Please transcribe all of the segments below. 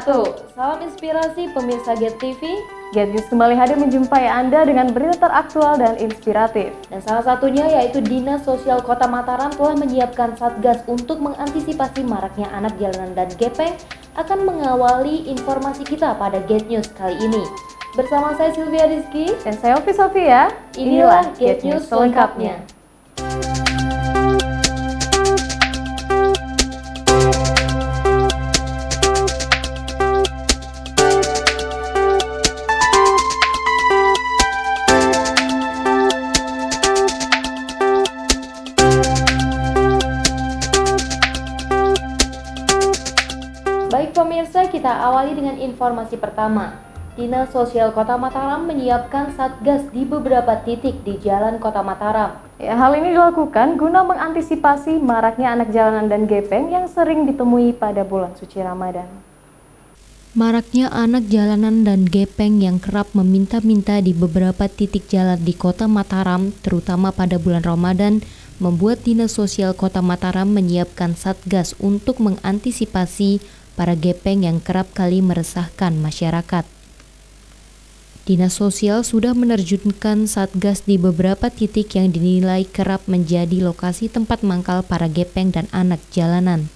wabarakatuh. Salam inspirasi pemirsa Get TV. Get News kembali hadir menjumpai Anda dengan berita teraktual dan inspiratif. Dan salah satunya yaitu Dinas Sosial Kota Mataram telah menyiapkan satgas untuk mengantisipasi maraknya anak jalanan dan gepeng akan mengawali informasi kita pada Get News kali ini. Bersama saya Sylvia Rizky dan saya Ovi Sofia. Inilah Get News selengkapnya. Informasi pertama. Dinas Sosial Kota Mataram menyiapkan satgas di beberapa titik di Jalan Kota Mataram. Ya, hal ini dilakukan guna mengantisipasi maraknya anak jalanan dan gepeng yang sering ditemui pada bulan suci Ramadan. Maraknya anak jalanan dan gepeng yang kerap meminta-minta di beberapa titik jalan di Kota Mataram, terutama pada bulan Ramadan, membuat Dinas Sosial Kota Mataram menyiapkan satgas untuk mengantisipasi para gepeng yang kerap kali meresahkan masyarakat. Dinas Sosial sudah menerjunkan satgas di beberapa titik yang dinilai kerap menjadi lokasi tempat mangkal para gepeng dan anak jalanan.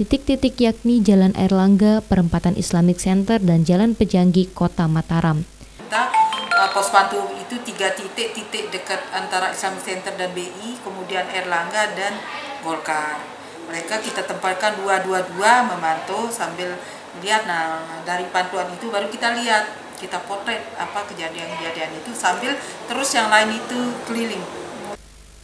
Titik-titik yakni Jalan Erlangga, Perempatan Islamic Center, dan Jalan Pejanggi, Kota Mataram. Kita uh, pos pantau itu tiga titik, titik dekat antara Islamic Center dan BI, kemudian Erlangga dan Golkar mereka kita tempatkan dua-dua-dua memantau sambil lihat nah dari pantuan itu baru kita lihat kita potret apa kejadian-kejadian itu sambil terus yang lain itu keliling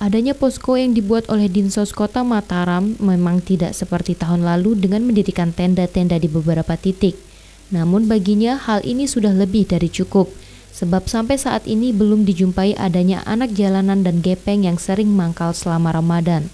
Adanya posko yang dibuat oleh Dinsos Kota Mataram memang tidak seperti tahun lalu dengan mendirikan tenda-tenda di beberapa titik. Namun baginya hal ini sudah lebih dari cukup, sebab sampai saat ini belum dijumpai adanya anak jalanan dan gepeng yang sering mangkal selama Ramadan.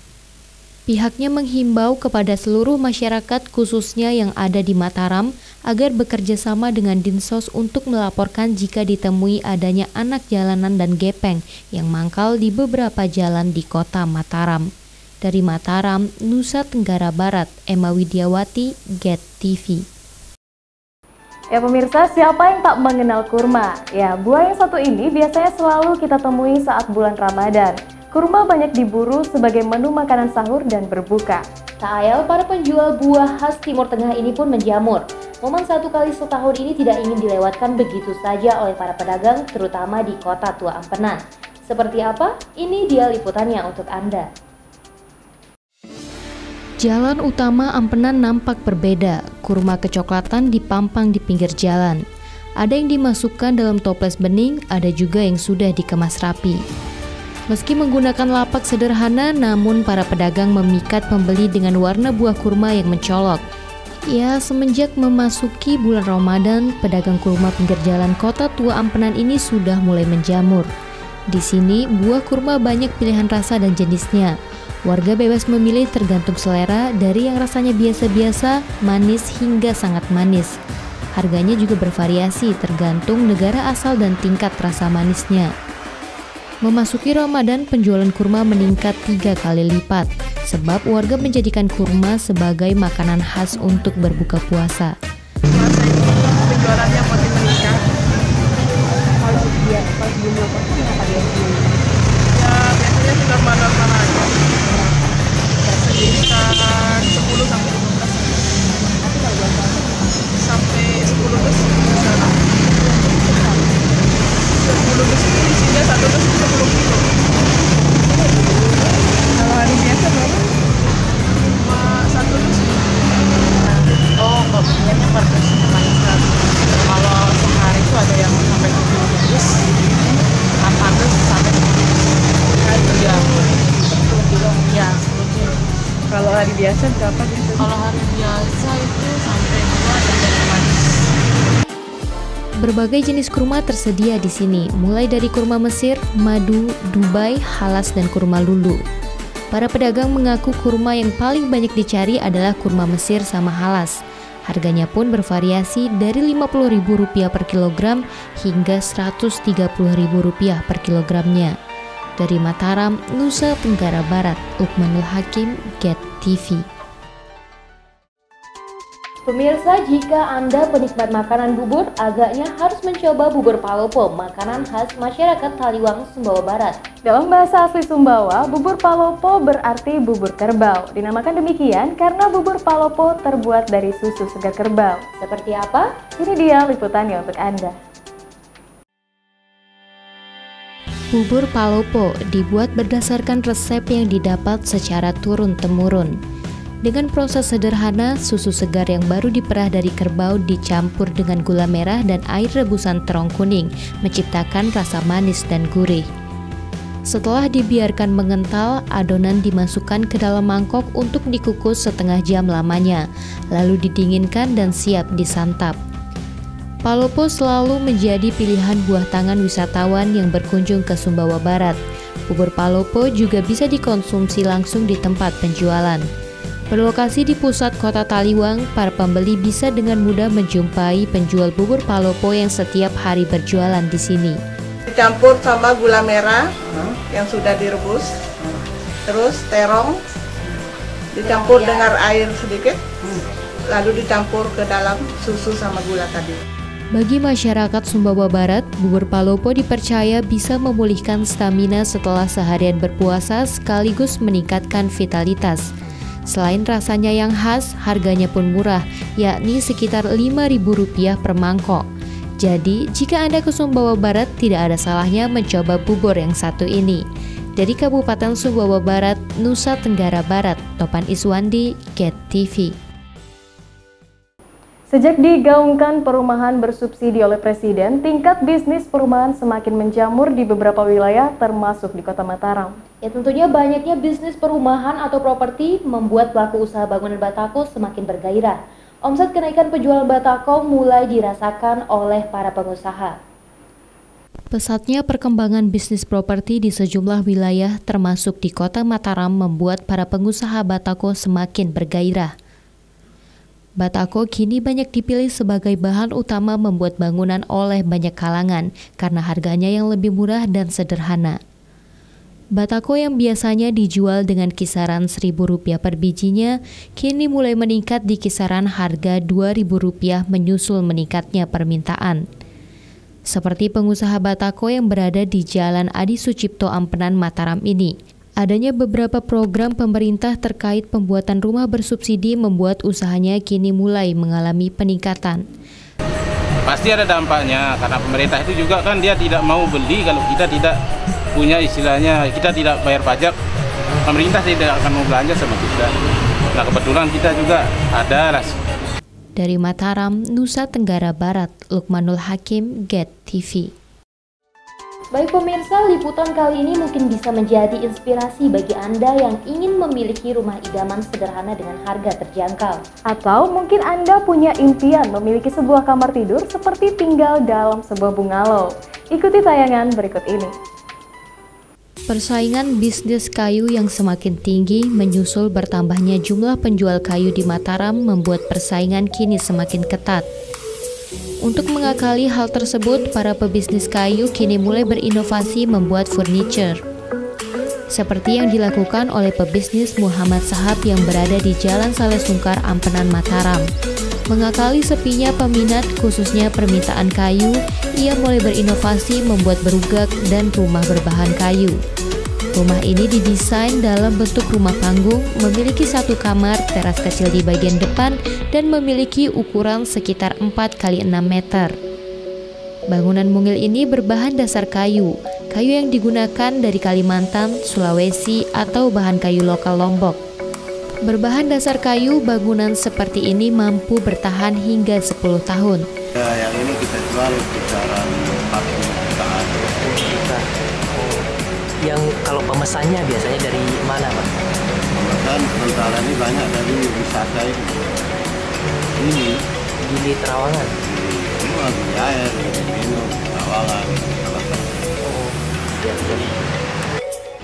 Pihaknya menghimbau kepada seluruh masyarakat khususnya yang ada di Mataram agar bekerja sama dengan Dinsos untuk melaporkan jika ditemui adanya anak jalanan dan gepeng yang mangkal di beberapa jalan di kota Mataram. Dari Mataram, Nusa Tenggara Barat, Emma Widiawati, Get TV. Ya pemirsa, siapa yang tak mengenal kurma? Ya, buah yang satu ini biasanya selalu kita temui saat bulan Ramadan. Kurma banyak diburu sebagai menu makanan sahur dan berbuka. Tak ayal, para penjual buah khas Timur Tengah ini pun menjamur. Momen satu kali setahun ini tidak ingin dilewatkan begitu saja oleh para pedagang, terutama di kota Tua Ampenan. Seperti apa? Ini dia liputannya untuk Anda. Jalan utama Ampenan nampak berbeda. Kurma kecoklatan dipampang di pinggir jalan. Ada yang dimasukkan dalam toples bening, ada juga yang sudah dikemas rapi. Meski menggunakan lapak sederhana, namun para pedagang memikat pembeli dengan warna buah kurma yang mencolok. Ya, semenjak memasuki bulan Ramadan, pedagang kurma pinggir jalan kota tua Ampenan ini sudah mulai menjamur. Di sini, buah kurma banyak pilihan rasa dan jenisnya. Warga bebas memilih tergantung selera dari yang rasanya biasa-biasa, manis hingga sangat manis. Harganya juga bervariasi tergantung negara asal dan tingkat rasa manisnya. Memasuki Ramadan, penjualan kurma meningkat tiga kali lipat, sebab warga menjadikan kurma sebagai makanan khas untuk berbuka puasa. Penjualannya makin meningkat. Kalau dia pas berapa biasanya kalau hari biasa itu sampai dua sampai lima dus Berbagai jenis kurma tersedia di sini, mulai dari kurma Mesir, madu, Dubai, halas, dan kurma lulu. Para pedagang mengaku kurma yang paling banyak dicari adalah kurma Mesir sama halas. Harganya pun bervariasi dari Rp50.000 per kilogram hingga Rp130.000 per kilogramnya. Dari Mataram, Nusa Tenggara Barat, Lukmanul Hakim, Get TV. Pemirsa, jika Anda penikmat makanan bubur, agaknya harus mencoba bubur palopo, makanan khas masyarakat Taliwang, Sumbawa Barat. Dalam bahasa asli Sumbawa, bubur palopo berarti bubur kerbau. Dinamakan demikian karena bubur palopo terbuat dari susu segar kerbau. Seperti apa? Ini dia liputannya untuk Anda. Bubur palopo dibuat berdasarkan resep yang didapat secara turun-temurun. Dengan proses sederhana, susu segar yang baru diperah dari kerbau dicampur dengan gula merah dan air rebusan terong kuning, menciptakan rasa manis dan gurih. Setelah dibiarkan mengental, adonan dimasukkan ke dalam mangkok untuk dikukus setengah jam lamanya, lalu didinginkan dan siap disantap. Palopo selalu menjadi pilihan buah tangan wisatawan yang berkunjung ke Sumbawa Barat. Bubur palopo juga bisa dikonsumsi langsung di tempat penjualan. Berlokasi di pusat kota Taliwang, para pembeli bisa dengan mudah menjumpai penjual bubur palopo yang setiap hari berjualan di sini. Dicampur sama gula merah yang sudah direbus, terus terong, dicampur dengan air sedikit, lalu dicampur ke dalam susu sama gula tadi. Bagi masyarakat Sumbawa Barat, bubur palopo dipercaya bisa memulihkan stamina setelah seharian berpuasa sekaligus meningkatkan vitalitas. Selain rasanya yang khas, harganya pun murah, yakni sekitar Rp5.000 per mangkok. Jadi, jika Anda ke Sumbawa Barat, tidak ada salahnya mencoba bubur yang satu ini. Dari Kabupaten Sumbawa Barat, Nusa Tenggara Barat, Topan Iswandi, Get TV. Sejak digaungkan perumahan bersubsidi oleh Presiden, tingkat bisnis perumahan semakin menjamur di beberapa wilayah termasuk di Kota Mataram. Ya tentunya banyaknya bisnis perumahan atau properti membuat pelaku usaha bangunan Batako semakin bergairah. Omset kenaikan penjualan Batako mulai dirasakan oleh para pengusaha. Pesatnya perkembangan bisnis properti di sejumlah wilayah termasuk di kota Mataram membuat para pengusaha Batako semakin bergairah. Batako kini banyak dipilih sebagai bahan utama membuat bangunan oleh banyak kalangan karena harganya yang lebih murah dan sederhana. Batako yang biasanya dijual dengan kisaran Rp1.000 per bijinya, kini mulai meningkat di kisaran harga Rp2.000 menyusul meningkatnya permintaan. Seperti pengusaha Batako yang berada di Jalan Adi Sucipto Ampenan Mataram ini, Adanya beberapa program pemerintah terkait pembuatan rumah bersubsidi membuat usahanya kini mulai mengalami peningkatan. Pasti ada dampaknya karena pemerintah itu juga kan dia tidak mau beli kalau kita tidak punya istilahnya kita tidak bayar pajak. Pemerintah tidak akan mau belanja sama kita. Nah kebetulan kita juga ada lah. Dari Mataram, Nusa Tenggara Barat, Lukmanul Hakim, Get TV. Baik pemirsa, liputan kali ini mungkin bisa menjadi inspirasi bagi Anda yang ingin memiliki rumah idaman sederhana dengan harga terjangkau. Atau mungkin Anda punya impian memiliki sebuah kamar tidur seperti tinggal dalam sebuah bungalow. Ikuti tayangan berikut ini. Persaingan bisnis kayu yang semakin tinggi menyusul bertambahnya jumlah penjual kayu di Mataram membuat persaingan kini semakin ketat. Untuk mengakali hal tersebut, para pebisnis kayu kini mulai berinovasi membuat furniture. Seperti yang dilakukan oleh pebisnis Muhammad Sahab yang berada di Jalan Saleh Sungkar, Ampenan, Mataram. Mengakali sepinya peminat khususnya permintaan kayu, ia mulai berinovasi membuat berugak dan rumah berbahan kayu. Rumah ini didesain dalam bentuk rumah panggung, memiliki satu kamar, teras kecil di bagian depan, dan memiliki ukuran sekitar 4 x 6 meter. Bangunan mungil ini berbahan dasar kayu, kayu yang digunakan dari Kalimantan, Sulawesi, atau bahan kayu lokal Lombok. Berbahan dasar kayu, bangunan seperti ini mampu bertahan hingga 10 tahun. Ya, yang ini kita jual kisaran yang kalau pemesannya biasanya dari mana pak? Pemesan sementara ini banyak dari wisata ini. Ini Gili Terawangan. semua di air, minum, Terawangan, Oh, ya, ya.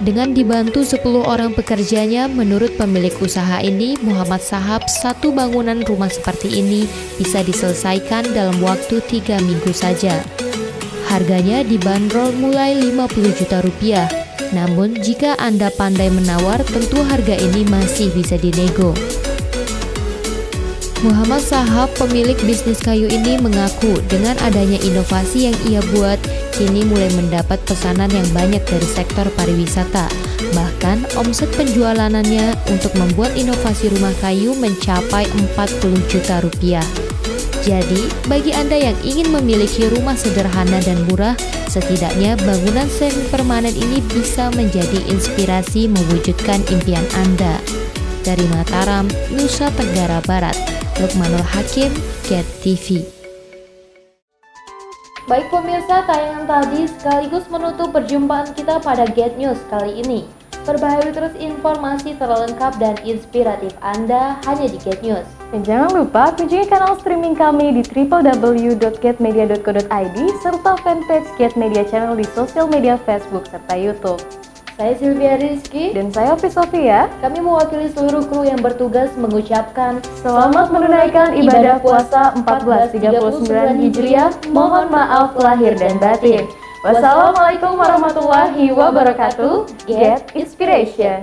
Dengan dibantu 10 orang pekerjanya, menurut pemilik usaha ini, Muhammad Sahab, satu bangunan rumah seperti ini bisa diselesaikan dalam waktu 3 minggu saja. Harganya dibanderol mulai 50 juta rupiah. Namun, jika Anda pandai menawar, tentu harga ini masih bisa dinego. Muhammad Sahab, pemilik bisnis kayu ini mengaku dengan adanya inovasi yang ia buat, kini mulai mendapat pesanan yang banyak dari sektor pariwisata. Bahkan omset penjualannya untuk membuat inovasi rumah kayu mencapai 40 juta rupiah. Jadi, bagi Anda yang ingin memiliki rumah sederhana dan murah, setidaknya bangunan semi permanen ini bisa menjadi inspirasi mewujudkan impian Anda. Dari Mataram, Nusa Tenggara Barat, Lukmanul Hakim, Get TV. Baik pemirsa, tayangan tadi sekaligus menutup perjumpaan kita pada Get News kali ini. Perbaharui terus informasi terlengkap dan inspiratif Anda hanya di Get News. Dan jangan lupa kunjungi kanal streaming kami di www.getmedia.co.id serta fanpage Get Media Channel di sosial media Facebook serta YouTube. Saya Sylvia Rizky Dan saya Opi Sofia. Kami mewakili seluruh kru yang bertugas mengucapkan Selamat menunaikan ibadah puasa 1439 Hijriah. Mohon maaf lahir dan batin. Wassalamualaikum warahmatullahi wabarakatuh. Get Inspiration.